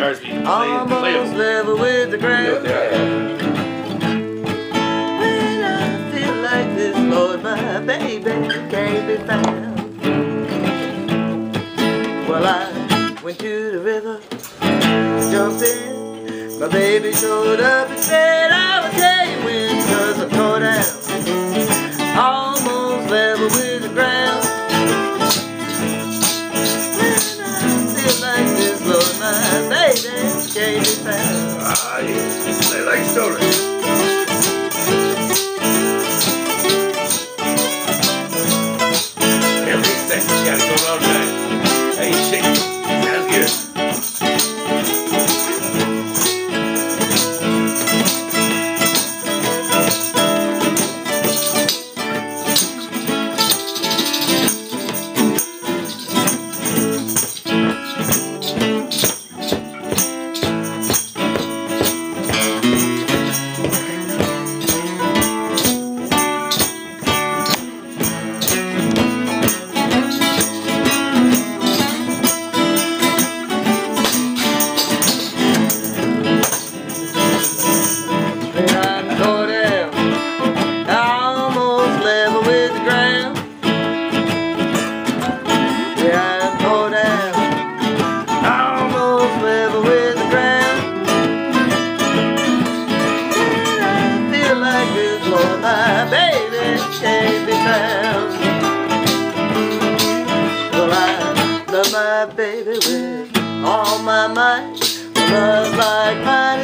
Almost level with the ground. When I feel like this, Lord, my baby can't be found. Well, I went to the river, jumped in. My baby showed up and said, I would you when, cause can't. Ah, like stories. All my might. Love like mine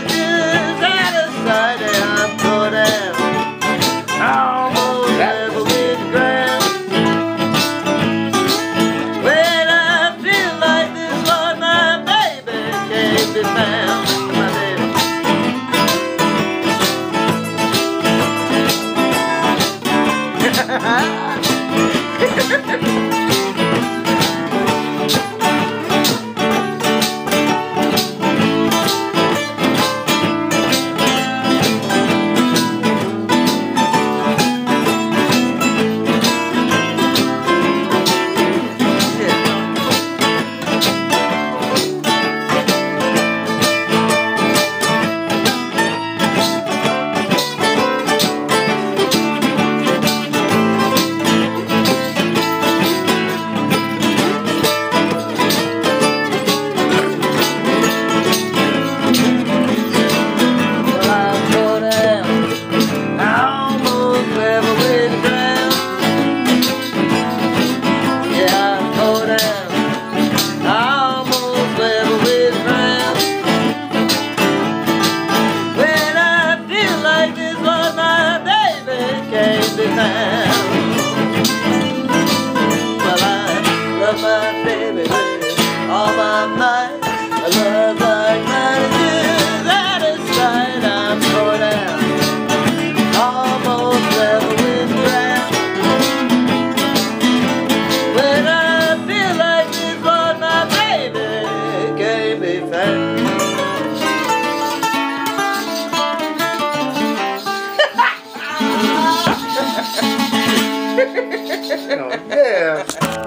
now. Well, I love my baby with all my might. I love yeah.